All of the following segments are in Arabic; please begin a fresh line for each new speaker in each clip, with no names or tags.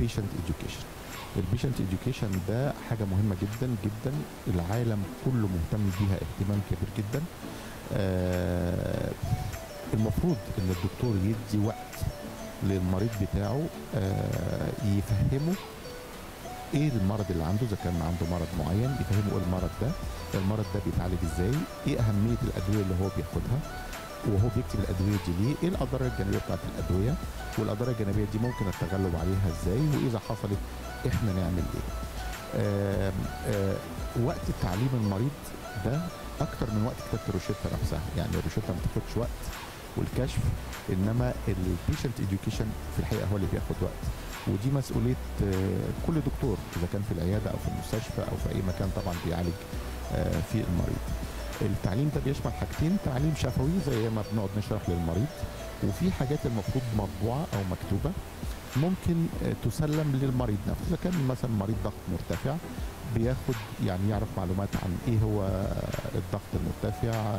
patient education. ال patient education ده حاجة مهمة جدا جدا. العالم كله مهتم بيها اهتمام كبير جدا. آه، المفروض إن الدكتور يدي وقت للمريض بتاعه آه، يفهمه إيه المرض اللي عنده إذا كان عنده مرض معين يفهمه إيه المرض ده المرض ده بيتعالج إزاي إيه أهمية الأدوية اللي هو بياخدها. وهو بيكتب الأدوية دي. ليه؟ إيه الأضرار الجانبية بتاعت الأدوية؟ والأضرار الجانبية دي ممكن التغلب عليها إزاي؟ وإذا حصلت إحنا نعمل إيه؟ آم، آه، وقت تعليم المريض ده أكتر من وقت كتابة الروشتة نفسها. يعني الروشتة ما بتاخدش وقت والكشف إنما البيشنت education في الحقيقة هو اللي بياخد وقت. ودي مسؤولية آه، كل دكتور إذا كان في العيادة أو في المستشفى أو في أي مكان طبعا بيعالج آه، فيه المريض. التعليم ده بيشمل حاجتين تعليم شفوي زي ما بنقعد نشرح للمريض وفي حاجات المفروض مطبوعة أو مكتوبة ممكن آه، تسلم للمريض نفسه. إذا كان مثلا مريض ضغط مرتفع بياخد يعني يعرف معلومات عن إيه هو الضغط المرتفع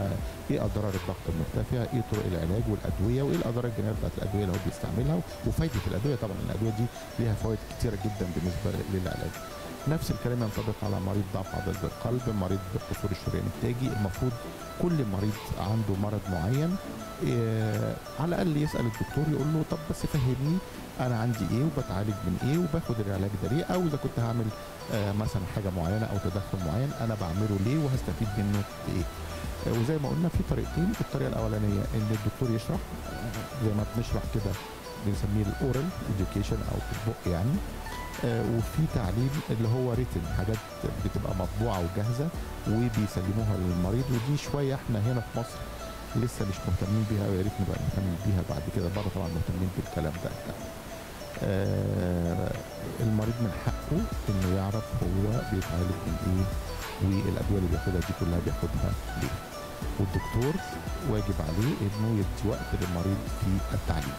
إيه أضرار الضغط المرتفع إيه طرق العلاج والأدوية وإيه الأضرار الجانبيه بتاعت الأدوية اللي هو بيستعملها وفايدة الأدوية طبعا. الأدوية دي ليها فوائد كتيرة جدا بالنسبة للعلاج. نفس الكلام ينطبق على مريض ضعف عضلة القلب مريض بالقصور الشريان التاجي. المفروض كل مريض عنده مرض معين إيه على الأقل يسأل الدكتور يقول له طب بس فهمني أنا عندي إيه وبتعالج من إيه وباخد العلاج ده ليه؟ أو إذا كنت هعمل آه مثلا حاجة معينة أو تدخل معين أنا بعمله ليه وهستفيد منه بايه آه وزي ما قلنا في طريقتين الطريقة الأولانية إن الدكتور يشرح زي ما بنشرح كده بنسميه ال oral education أو في البق يعني. وفي تعليم اللي هو written حاجات بتبقى مطبوعة وجاهزة وبيسلموها للمريض ودي شوية إحنا هنا في مصر لسه مش مهتمين بيها ويا ريت نبقى مهتمين بيها بعد كده بره طبعا مهتمين بالكلام ده. آه المريض من حقه إنه يعرف هو بيتعالج من إيه والأدوية اللي بياخدها دي كلها بياخدها ليه. والدكتور واجب عليه إنه يدي وقت للمريض في التعليم.